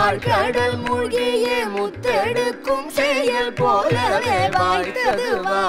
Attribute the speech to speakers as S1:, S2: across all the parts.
S1: வாழ் கடல் மூழ்கியே முத்தெடுக்கும் செயல் போலவே வாய்த்தது வா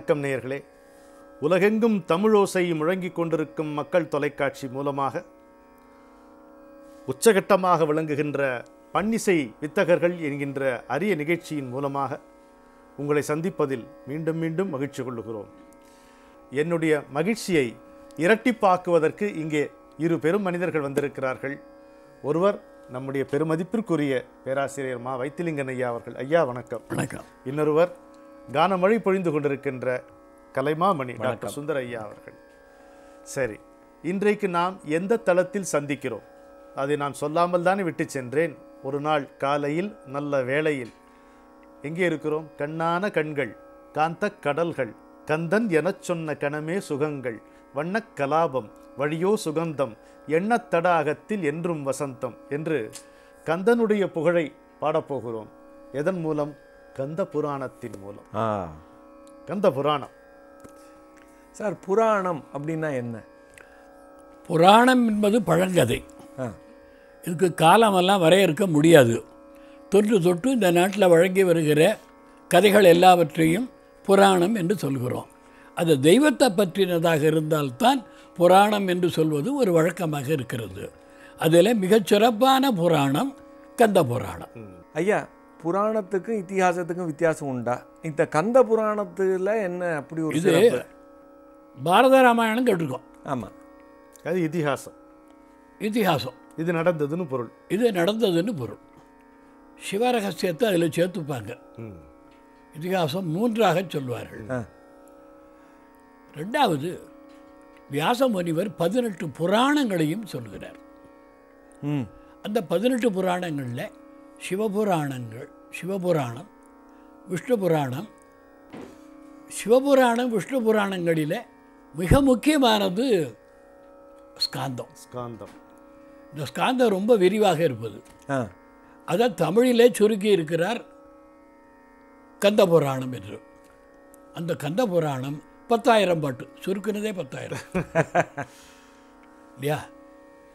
S2: வணக்கம் நேயர்களே. உலகெங்கும் தமிழோசை முழங்கிக் கொண்டிருக்கும் மக்கள் தொலைக்காட்சி மூலமாக உச்சகட்டமாக விளங்குகின்ற பன்னிசை வித்தகர்கள் என்கின்ற அரிய நிகழ்ச்சியின் மூலமாக உங்களை சந்திப்பதில் மீண்டும் மீண்டும் மகிழ்ச்சி கொள்ளுகிறோம். என்னுடைய மகிழ்ச்சியை இரட்டிப்பாக்குவதற்கு இங்கே இரு பெரும் மனிதர்கள் வந்திருக்கிறார்கள். ஒருவர் நம்முடைய பெருமதிப்பிற்குரிய பேராசிரியர் மா வைத்திலிங்கன் ஐயா அவர்கள். ஐயா வணக்கம்.
S3: வணக்கம்.
S2: இன்னொருவர் கானமழை பொழிந்து கொண்டிருக்கின்ற கலைமாமணி டாக்டர் சுந்தர ஐயா அவர்கள். சரி இன்றைக்கு நாம் எந்த தளத்தில் சந்திக்கிறோம்? அதை நான் சொல்லாமல் தானே விட்டு சென்றேன். ஒரு நாள் காலையில் நல்ல வேளையில். எங்கே இருக்கிறோம்? கண்ணான கண்கள் காந்தக் கடல்கள் கந்தன் எனச் சொன்ன கணமே சுகங்கள் வண்ணக் கலாபம் வழியோ சுகந்தம் எண்ணத் தடாகத்தில் என்றும் வசந்தம் என்று கந்தனுடைய புகழை பாடப்போகிறோம் எதன் மூலம்? கந்த புராணத்தின் மூலம்.
S3: ஆ.
S2: கந்த புராணம்
S3: சார் புராணம் அப்படின்னா என்ன?
S4: புராணம் என்பது பழங்கதை. இதுக்கு காலமெல்லாம் வரையறுக்க முடியாது. தொன்று தொட்டு இந்த நாட்டில் வழங்கி வருகிற கதைகள் எல்லாவற்றையும் புராணம் என்று சொல்கிறோம். அது தெய்வத்தை பற்றினதாக இருந்தால்தான் புராணம் என்று சொல்வது ஒரு வழக்கமாக இருக்கிறது. அதில் மிகச்சிறப்பான புராணம் கந்த புராணம்
S3: ஐயா புராணத்துக்கும் இத்திஹாசத்துக்கும் வித்தியாசம் உண்டா? இந்த கந்த புராணத்துல என்ன அப்படி ஒரு
S4: இது பாரத ராமாயணம் கேட்டிருக்கோம்.
S3: ஆமாம்
S2: அது இதிகாசம்
S4: இதிகாசம்
S2: இது நடந்ததுன்னு பொருள்.
S4: இது நடந்ததுன்னு பொருள். சிவரகசியத்தை அதில் சேர்த்துப்பாங்க.
S2: ம்.
S4: இதிகாசம் மூன்றாக சொல்வார்கள். ரெண்டாவது வியாச முனிவர் பதினெட்டு புராணங்களையும் சொல்கிறார்.
S3: ம்.
S4: அந்த பதினெட்டு புராணங்களில் சிவபுராணங்கள் சிவபுராணம் விஷ்ணு புராணம் சிவபுராணம் விஷ்ணு புராணங்களில் மிக முக்கியமானது ஸ்காந்தம்.
S2: ஸ்காந்தம்.
S4: இந்த ஸ்காந்தம் ரொம்ப விரிவாக இருப்பது. அதை தமிழிலே சுருக்கி இருக்கிறார் கந்த புராணம் என்று. அந்த கந்த புராணம் பத்தாயிரம் பாட்டு சுருக்குனதே பத்தாயிரம். இல்லையா?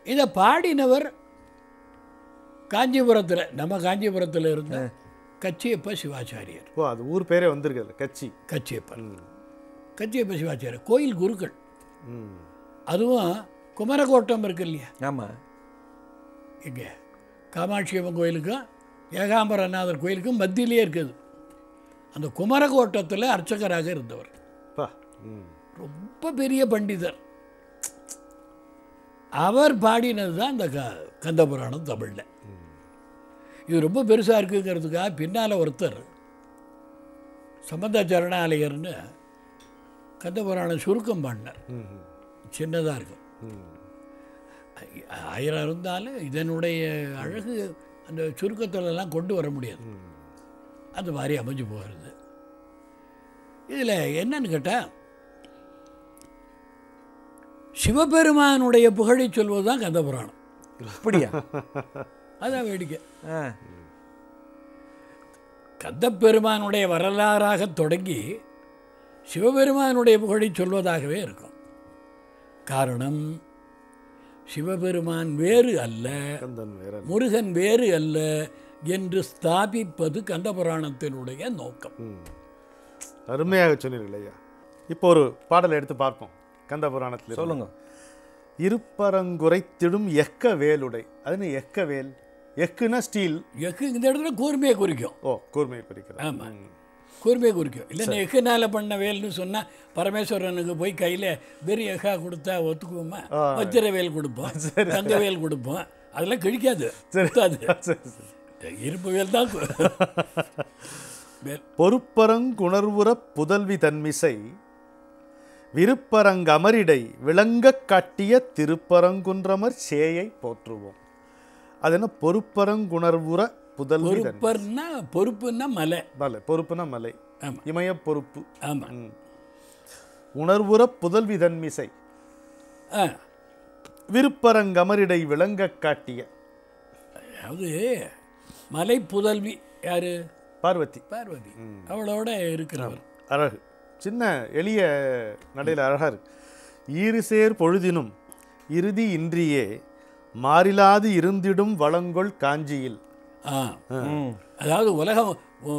S4: இதை பாடினவர் காஞ்சிபுரத்தில் நம்ம காஞ்சிபுரத்தில் இருந்த கச்சியப்ப சிவாச்சாரியர்.
S2: ஓ அது ஊர் பேரே வந்திருக்குது கட்சி
S4: கச்சியப்பன் கச்சியப்ப. சிவாச்சாரியர் கோயில் குருக்கள்.
S2: ம்.
S4: அதுவும் குமரகோட்டம் இருக்கு இல்லையா?
S3: ஆமாம்
S4: இங்கே காமாட்சி அம்மன் கோயிலுக்கும் ஏகாம்பரநாதர் கோயிலுக்கும் மத்தியிலே இருக்குது. அந்த குமரகோட்டத்தில் அர்ச்சகராக இருந்தவர். ரொம்ப பெரிய பண்டிதர். அவர் பாடினது தான் இந்த க கந்தபுராணம் தமிழில். இது ரொம்ப பெருசாக இருக்குங்கிறதுக்காக பின்னால் ஒருத்தர் சம்பந்த சரணாலயர்னு கந்தபுராணம் சுருக்கம் பாடினார்
S2: ம் ம்,
S4: சின்னதாக இருக்கும் ஆயிரம் இருந்தாலும் இதனுடைய அழகு அந்த சுருக்கத்திலெல்லாம் கொண்டு வர முடியாது. அந்த மாதிரி அமைஞ்சு போகிறது. இதில் என்னன்னு கேட்டால் சிவபெருமானுடைய புகழை சொல்வது தான் கந்தபுராணம்
S3: அப்படியா?
S4: அதான் வேடிக்கை.
S3: ஆ.
S4: கந்தப்பெருமானுடைய வரலாறாக தொடங்கி சிவபெருமானுடைய புகழை சொல்வதாகவே இருக்கும். காரணம் சிவபெருமான் வேறு அல்ல முருகன் வேறு அல்ல என்று ஸ்தாபிப்பது கந்தபுராணத்தினுடைய நோக்கம்.
S2: ம். அருமையாக சொன்னீர்கள் ஐயா. இப்போ ஒரு பாடலை எடுத்து பார்ப்போம். கந்த புராணத்தில்
S3: சொல்லுங்க.
S2: இருப்பரங்குறைத்திடும் எக்க வேலுடை அதுன்னு எக்க வேல் எக்குனா ஸ்டீல்
S4: எக்கு இந்த இடத்துல கூர்மையை குறிக்கும்.
S2: ஓ கூர்மையை குறிக்கிறது.
S4: ஆமாம் கூர்மையை குறிக்கும். இல்லைன்னா எக்குனால பண்ண வேல்னு சொன்னால் பரமேஸ்வரனுக்கு போய் கையில் வெறும் எக்கா கொடுத்தா ஒத்துக்குவோமா? வச்சிர வேல் கொடுப்போம். தங்க வேல் கொடுப்போம். அதெல்லாம் கிழிக்காது.
S2: சரி.
S4: இருப்பு வேல் தான்.
S2: பொறுப்பரங்குணர்வுற புதல்வி தன்மிசை விருப்பரங்கமரிடை விளங்கக் காட்டிய திருப்பரங்குன்றமர் சேயை போற்றுவோம். அது என்ன? பொறுப்பரங்குணர்வுற புதல்வி தன்
S4: பொறுப்பர்னா பொறுப்புன்னா மலை.
S2: மலை. பொறுப்புனா மலை. இமய பொறுப்பு.
S4: ஆமாம்
S2: உணர்வுற புதல்வி தன்மிசை விருப்பரங்கமரிடை விளங்கக் காட்டிய.
S4: அதாவது மலை புதல்வி யாரு?
S2: பார்வதி.
S4: பார்வதி. அவளோட இருக்கிறவர்.
S2: அழகு. சின்ன எளிய நடையில் அழகா இருக்கு. ஈறு சேர் பொழுதினும் இறுதி இன்றியே மாறிலாது இருந்திடும் வளங்கொள் காஞ்சியில்.
S4: அதாவது உலகம்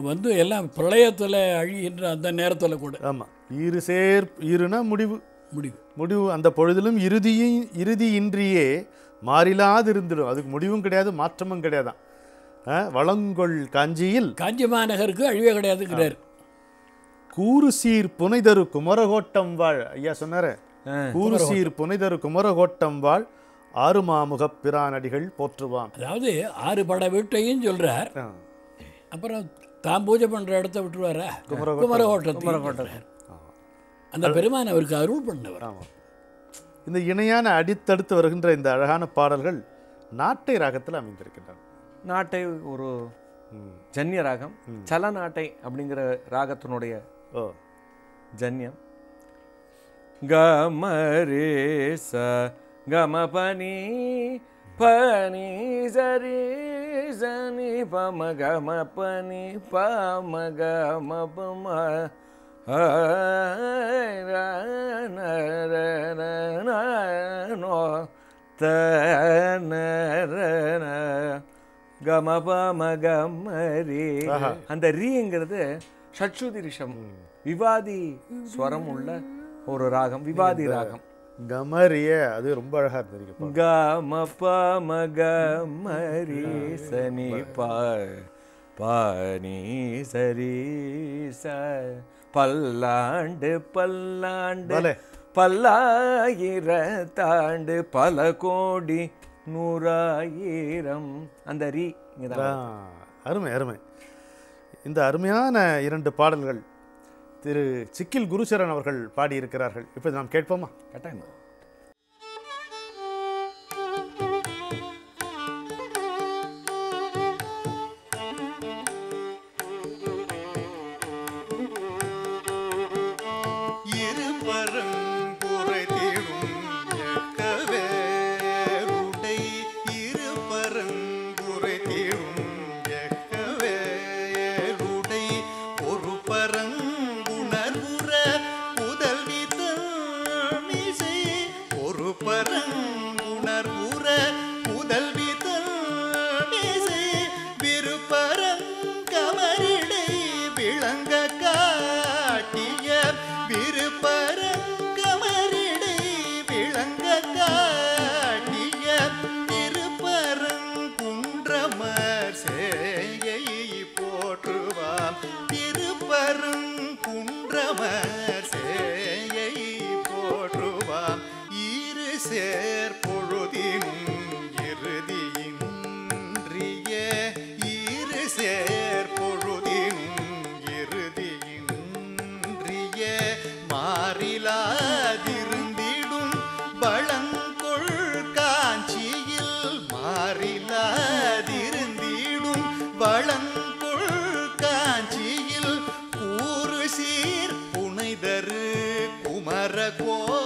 S4: வந்து எல்லாம் பிரளயத்தில் அழிகின்ற அந்த நேரத்தில் கூட.
S2: ஆமாம் ஈறு சேர் ஈறுனா முடிவு.
S4: முடிவு.
S2: முடிவு அந்த பொழுதிலும் இறுதியும் இறுதி இன்றியே மாறிலாது இருந்திடும். அதுக்கு முடிவும் கிடையாது மாற்றமும் கிடையாதான் வளங்கொள் காஞ்சியில்.
S4: காஞ்சி மாநகருக்கு அழிவே கிடையாதுங்கிறார்.
S2: கூறு சீர் புனைதரு குமரகோட்டம் வாழ். ஐயா சொன்னாரே. கூறு சீர் புனைதரு குமரகோட்டம் வாழ். ஆறுமாமுகப் பிரானடிகள் போற்றுவாம்
S4: அதாவது ஆறு பட வீட்டையும் சொல்றார்.
S2: ஆ.
S4: அப்புறம் தான் பூஜை பண்ற இடத்த விட்டுருவாரா? குமரகோட்டத்தை அந்த பெருமான் அவருக்கு அருள் பண்ணவர்.
S2: இந்த இணையான அடித்தடுத்து வருகின்ற இந்த அழகான பாடல்கள் நாட்டை ராகத்தில் அமைந்திருக்கின்றன.
S3: நாட்டை ஒரு ஜன்ய ராகம். சல நாட்டை அப்படிங்கிற ராகத்தினுடைய
S2: ஓ.
S3: ஜன்யம். கமரே ச கம பனி பனி சரி சனி பம கம பனி பம கம பம ந, கம பம கம ரே அந்த ரீங்கிறது ஷட்சுதி ரிஷம் விவாதி ஸ்வரம் உள்ள ஒரு ராகம். விவாதி ராகம்.
S2: கமரிய அது ரொம்ப அழகா இருந்திருக்கு
S3: கம பம கம ரீ சனி ப பானி சரி ச பல்லாண்டு பல்லாண்டு
S2: பலே.
S3: பல்லாயிரத்தாண்டு பல கோடி நூறாயிரம். அந்த ரீ
S2: அருமை அருமை. இந்த அருமையான இரண்டு பாடல்கள் திரு சிக்கில் குருசரன் அவர்கள் பாடியிருக்கிறார்கள். இப்போ நாம் கேட்போமா?
S3: கட்டாயமா?
S5: குமர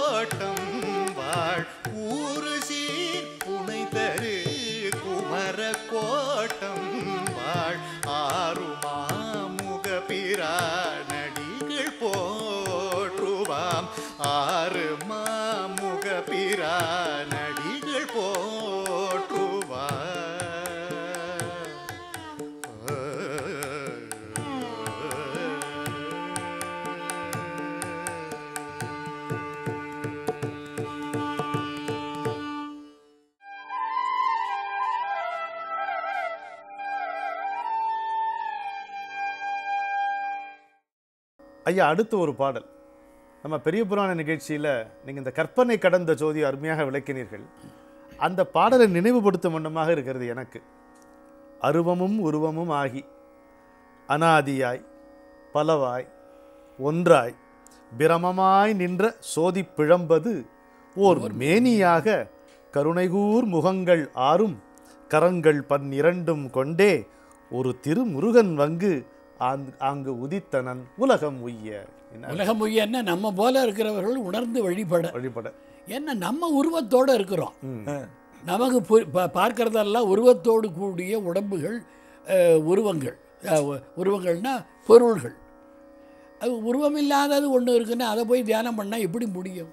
S2: ஐயா அடுத்து ஒரு பாடல். நம்ம பெரிய புராண நிகழ்ச்சியில் நீங்கள் இந்த கற்பனை கடந்த ஜோதி அருமையாக விளக்கினீர்கள். அந்த பாடலை நினைவுபடுத்தும் வண்ணமாக இருக்கிறது எனக்கு. அருவமும் உருவமும் ஆகி அனாதியாய் பலவாய் ஒன்றாய் பிரமமாய் நின்ற சோதி பிழம்பது ஓர் மேனியாக கருணைகூர் முகங்கள் ஆறும் கரங்கள் பன்னிரண்டும் கொண்டே ஒரு திருமுருகன் வங்கு அங்கு உதித்தனன் உலகம் உய்ய. என்ன?
S4: உலகம் என்ன? நம்ம போல இருக்கிறவர்கள் உணர்ந்து வழிபட.
S2: வழிபட.
S4: ஏன்னா நம்ம உருவத்தோடு இருக்கிறோம். நமக்கு பார்க்கறதெல்லாம் உருவத்தோடு கூடிய உடம்புகள் உருவங்கள். உருவங்கள்னா பொருள்கள். அது உருவம் இல்லாதது ஒன்று இருக்குன்னா அதை போய் தியானம் பண்ணால் எப்படி முடியும்?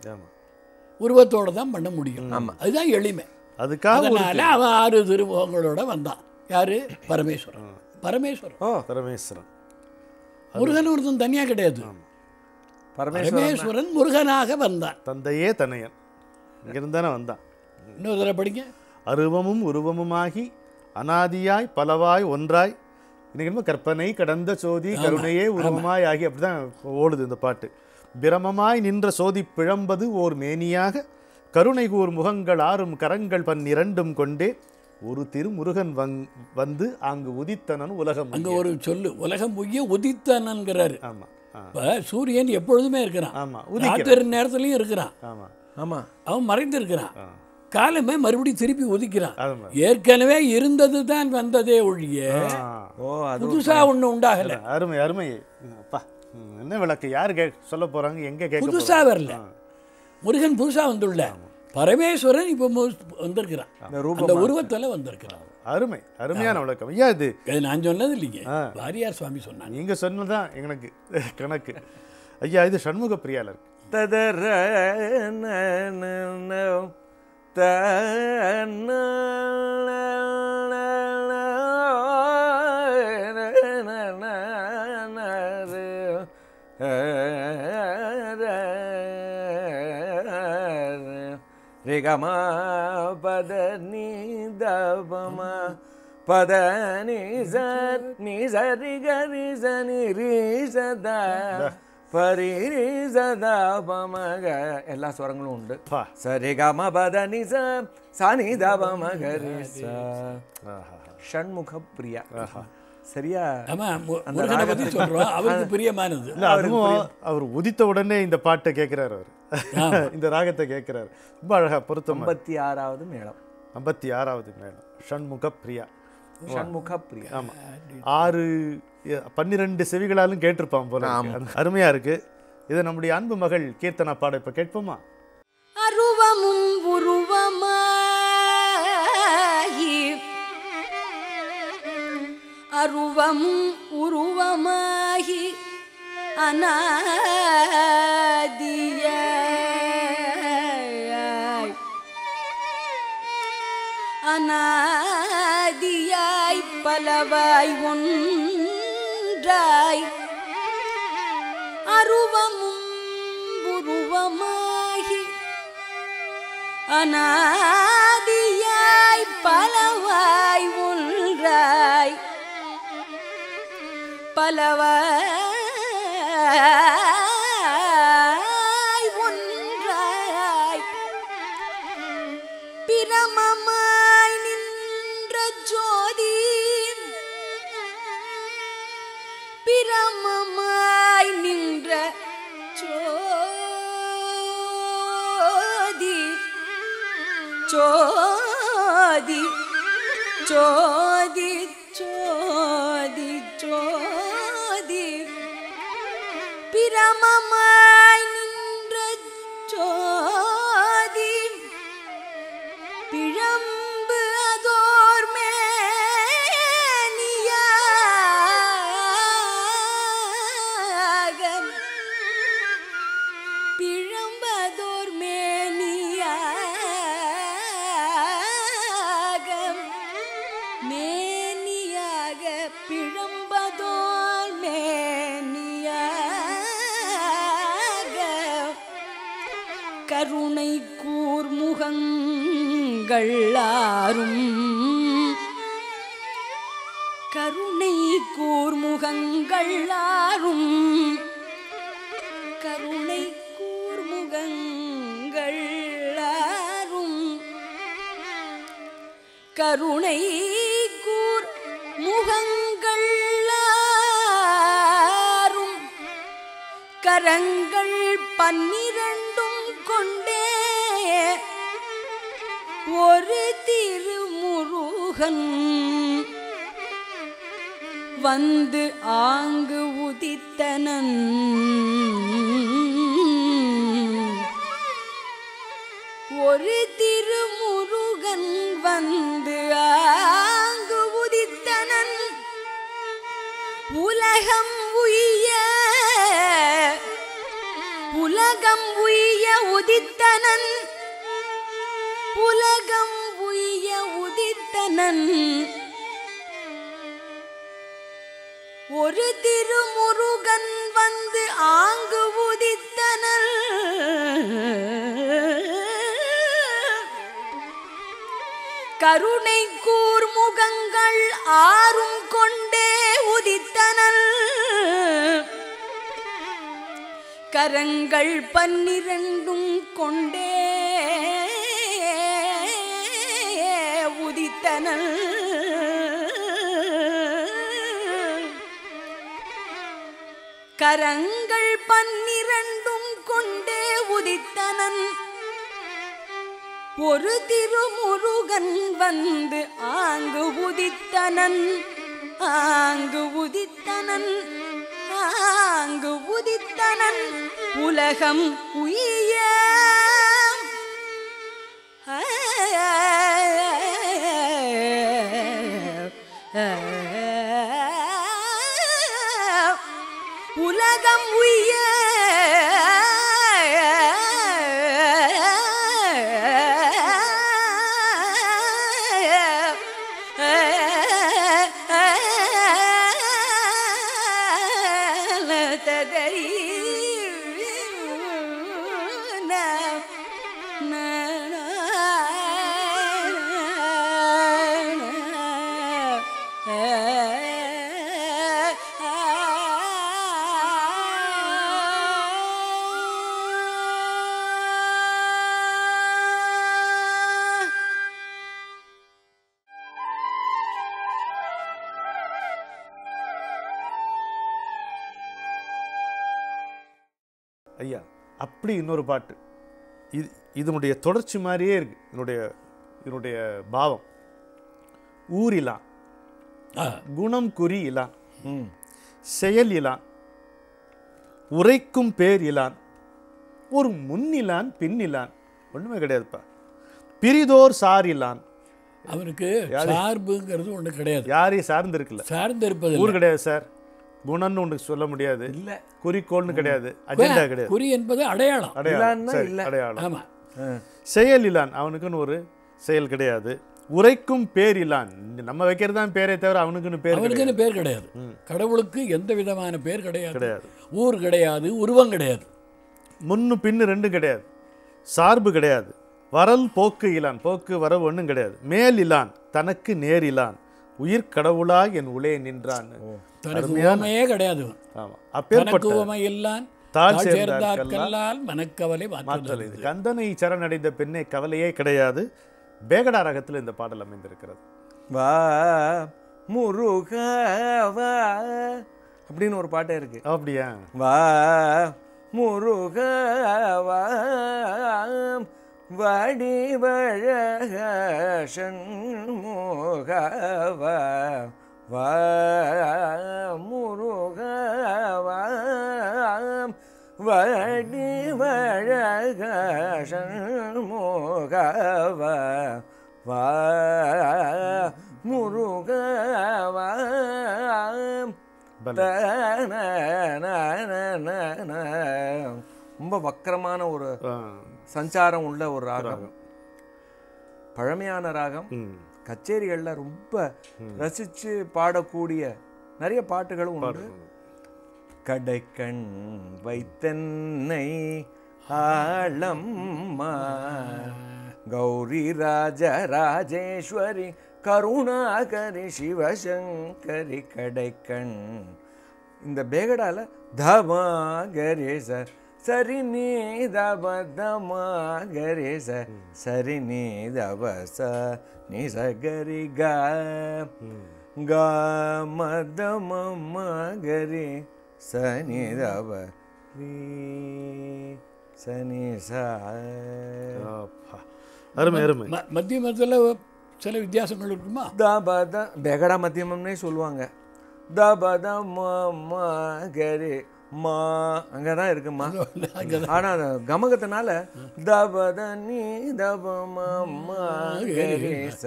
S4: உருவத்தோடு தான் பண்ண முடியும்.
S3: ஆமா.
S4: அதுதான் எளிமை.
S2: அதுக்காக
S4: அவன் ஆறு திருமுகங்களோட வந்தான். யாரு? பரமேஸ்வரன். பரமேஸ்வரன்.
S2: பரமேஸ்வரன்.
S4: முருகன் ஒருத்தன் தனியா கிடையாது.
S3: பரமேஸ்வரன்
S4: முருகனாக வந்தான்.
S2: தந்தையே தனையன். இங்கிருந்து தானே வந்தான்.
S4: இன்னொரு தடவை படிங்க.
S2: அருவமும் உருவமுமாகி அனாதியாய் பலவாய் ஒன்றாய் இன்னைக்கு கற்பனை கடந்த சோதி கருணையே உருவமாய் ஆகி அப்படிதான் ஓடுது இந்த பாட்டு. பிரமமாய் நின்ற சோதி பிழம்பது ஓர் மேனியாக கருணை கூர் முகங்கள் ஆறும் கரங்கள் பன்னிரண்டும் கொண்டே ஒரு திருமுருகன் வங் வந்து அங்கு உதித்தனன் உலகம்
S4: அங்க ஒரு சொல்லு உலகம் முய்ய உதித்தனன்கிறாரு.
S2: ஆமா ஆ,
S4: இப்ப சூரியன் எப்பொழுதுமே இருக்கிறான்.
S2: ஆமா உதிக்கிறான்.
S4: ராத்திரி நேரத்துலயும் இருக்கிறான்.
S2: ஆமா.
S3: ஆமா
S4: அவன் மறைந்து இருக்கிறான்
S2: ஆ.
S4: காலமே மறுபடியும் திருப்பி ஒதுக்கிறான்
S2: ஆமா
S4: ஏற்கனவே இருந்தது தான் வந்ததே ஒழிய
S2: ஆ.
S3: ஓ அது
S4: புதுசா ஒண்ணு உண்டாகல.
S2: அருமை அருமை அப்பா என்ன விளக்கு? யார் கே சொல்ல போறாங்க? எங்க
S4: புதுசா? வரல. முருகன் புதுசா வந்துள்ள. பரமேஸ்வரன் இப்ப வந்திருக்கிறான். அந்த உருவத்துல வந்திருக்கிறான்.
S2: அருமை அருமையான விளக்கம். ஐயா இது?
S4: இது நான் சொன்னது இல்லைங்க. வாரியார் சுவாமி சொன்னாங்க.
S2: நீங்க சொன்னதுதான் எங்களுக்கு கணக்கு. ஐயா இது சண்முக பிரியாளர்.
S3: ததர ரிகமா பத நீ தபம பத நீ சர் நீ சரி கரி சனி ரீ சதா பரி ரீ சதா பமக. எல்லா ஸ்வரங்களும் உண்டு.
S2: பா.
S3: சரி கம பத நி ச சனி தபம கரி ச ஷண்முக பிரியா சரியா
S4: சொல்றோம். அவருக்கு பிரியமானது.
S2: அவர் உதித்த உடனே இந்த பாட்டை கேட்கிறார் அவர். இந்த ராகத்தை கேட்கிறார் ரொம்ப அழகா பொருத்தமா
S3: ஐம்பத்தி ஆறாவது மேளம்.
S2: ஐம்பத்தி ஆறாவது மேடம் ஷண்முக பிரியா
S3: ஷண்முக பிரியா
S2: ஆமா. ஆறு பன்னிரண்டு செவிகளாலும் கேட்டிருப்பான் போல அருமையா இருக்கு. இதை நம்முடைய அன்பு மகள் கீர்த்தனா பாட இப்ப கேட்போமா?
S6: அருவம் உருவமாகி அநாதிய அநாதியாய் பலவாய் ஒன்றாய். அருவமும் உருவமாகி அநாதியாய் பலவாய் ஒன்றாய் பிரமமாய் நின்ற ஜோதி பிரமமாய் நின்ற ஜோதி ஜோதி ஜோதி ஜோதி ஜோதி பிரமமாய் கள்ளாரும் கருணை கூர்முகங்கள்ளாரும். கருணை கூர்முகங்கள்ளாரும். கருணை கூர் முகங்கள்ளாரும் கரங்கள் பன்னிரண்டு ஒரு திருமுருகன் வந்து ஆங்கு உதித்தனன். ஒரு திருமுருகன் வந்து ஆங்கு உதித்தனன். உலகம் உய்ய உலகம் உய்ய உதித்தனன். உலகம் உய்ய உதித்தனன். ஒரு திருமுருகன் வந்து ஆங்கு உதித்தனல் கருணை கூர்முகங்கள் ஆறும் கொண்டே உதித்தனல் கரங்கள் பன்னிரண்டும் கொண்டே உதித்தனல் கரங்கள் பன்னிரண்டும் கொண்டே உதித்தனன். ஒரு திருமுருகன் வந்து ஆங்கு உதித்தனன். ஆங்கு உதித்தனன். ஆங்கு உதித்தனன். உலகம் உய்ய.
S2: அப்படி இன்னொரு பாட்டு. இது இதனுடைய தொடர்ச்சி மாதிரியே இருக்கு. இதனுடைய இதனுடைய பாவம். ஊரிலான்
S4: ஆ,
S2: குணம் குறி இலான் செயல் இலான் உரைக்கும் பேர் இலான் ஒரு முன்னிலான் பின்னிலான் ஒண்ணுமே கிடையாதுப்பா. பிரிதோர் சார் இலான்
S4: அவனுக்கு சார்புங்கிறது ஒண்ணு கிடையாது.
S2: யாரையும் சார்ந்து இருக்குல்ல
S4: சார்ந்து இருப்பது
S2: ஊர் கிடையாது சார். குணம்னு ஒன்று சொல்ல முடியாது.
S3: இல்ல.
S2: குறிக்கோள்னு கிடையாது. அஜெண்டா கிடையாது.
S4: குறி என்பது அடையாளம்.
S2: அடையாளம். அடையாளம்.
S4: ஆமா.
S2: செயல் இலான் அவனுக்குன்னு ஒரு செயல் கிடையாது. உரைக்கும் பேர் இலான். நம்ம வைக்கிறது தான் பேரே தவிர அவனுக்குன்னு பேர்.
S4: அவனுக்குன்னு பேர் கிடையாது. கடவுளுக்கு எந்த விதமான பேர் கிடையாது.
S2: கிடையாது.
S4: ஊர் கிடையாது உருவம் கிடையாது.
S2: முன்னு பின்னு ரெண்டும் கிடையாது. சார்பு கிடையாது. வரல் போக்கு இலான். போக்கு வரவு ஒன்றும் கிடையாது. மேல் இலான் தனக்கு நேர் இலான். உயிர் கடவுளாய் என் உளே நின்றான்.
S4: தனக்கு உவமையே கிடையாது.
S2: கந்தனை சரணடைந்த பெண்ணே கவலையே கிடையாது. பேகடா ரகத்தில் இந்த பாடல் அமைந்திருக்கிறது.
S3: வா முருக வா அப்படின்னு ஒரு பாட்டே இருக்கு.
S2: அப்படியா?
S3: வா முருக வா வடிவழக சண்முக வா வா முருக வா வடிவழக சண்முக வா வா முருக வா
S2: பல.
S3: ரொம்ப வக்கரமான ஒரு சஞ்சாரம் உள்ள ஒரு ராகம். பழமையான ராகம். கச்சேரிகள்ல ரொம்ப ரசிச்சு பாடக்கூடிய நிறைய பாட்டுகளும் உண்டு. கடைக்கண் வைத்தன்னை ஆளம்மா கௌரி ராஜ ராஜேஸ்வரி கருணாகரி சிவசங்கரி கடைக்கண். இந்த பேகடால தமா கரேச சரி நீ தப தமா கரேச சரி நீ தப ச நீ சகரி க க மத மம கரி சனி தப ரீ சனி சா.
S2: அப்பா. அருமை அருமை.
S4: ம மத்தியமத்தில் சில வித்தியாசங்கள் இருக்குமா?
S3: தபத பெகடா மத்தியமம்னே சொல்லுவாங்க. தபத ம கரி மா அங்கே தான் இருக்குமா ஆனால் அந்த கமகத்தினால தபத நீ தப ம கரி ச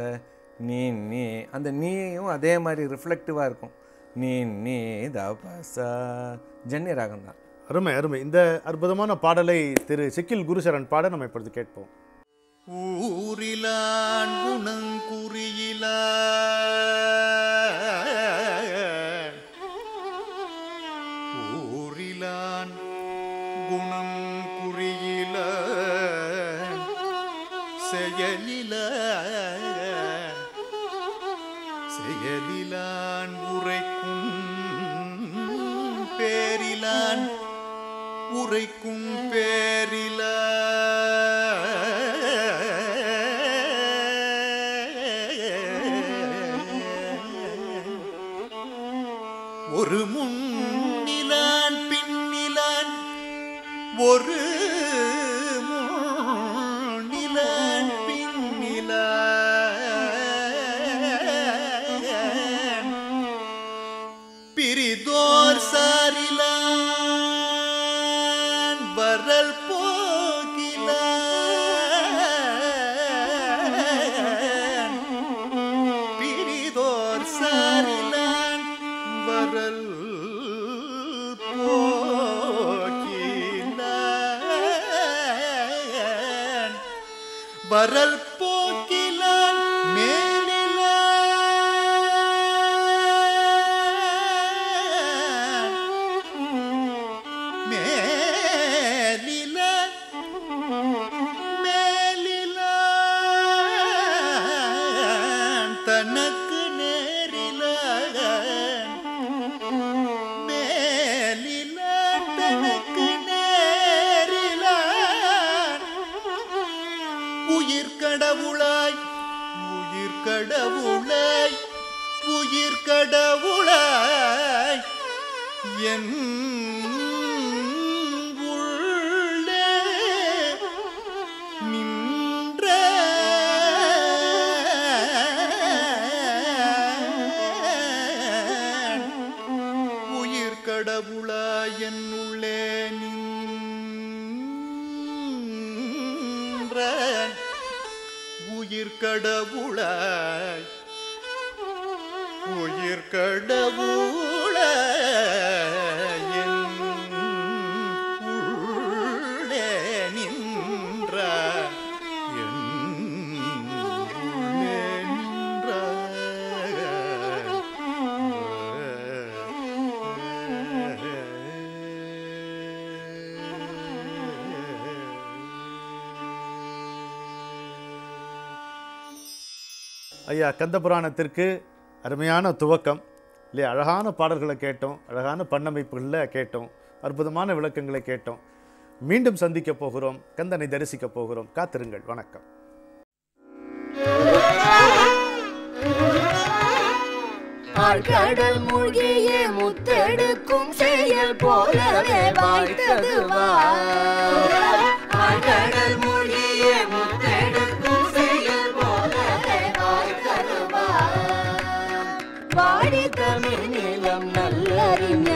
S3: நீ நீ. அந்த நீயும் அதே மாதிரி ரிஃப்ளெக்டிவாக இருக்கும். நீ நீ தப ச ஜன்னிய ராகம் தான்.
S2: அருமை அருமை. இந்த அற்புதமான பாடலை திரு சிக்கில் குருசரன் பாட நம்ம இப்பொழுது கேட்போம்.
S5: ஊரிலான் குணங்குறியிலா ஒரு முன்னிலான் பின்னிலான். ஒரு 哎哩。நின்ற உயிர் கடவுளாய் உயிர் கடவுளாய்
S2: இல்லையா கந்த புராணத்திற்கு அருமையான துவக்கம். இல்லையா அழகான பாடல்களை கேட்டோம் அழகான பண்ணமைப்புகளில் கேட்டோம் அற்புதமான விளக்கங்களை கேட்டோம். மீண்டும் சந்திக்க போகிறோம் கந்தனை தரிசிக்க போகிறோம். காத்திருங்கள் வணக்கம்.
S1: ஆழ்கடல் மூழ்கியே முத்தெடுக்கும் செயல் போலவே வாழ்த்ததுவா. Дарина.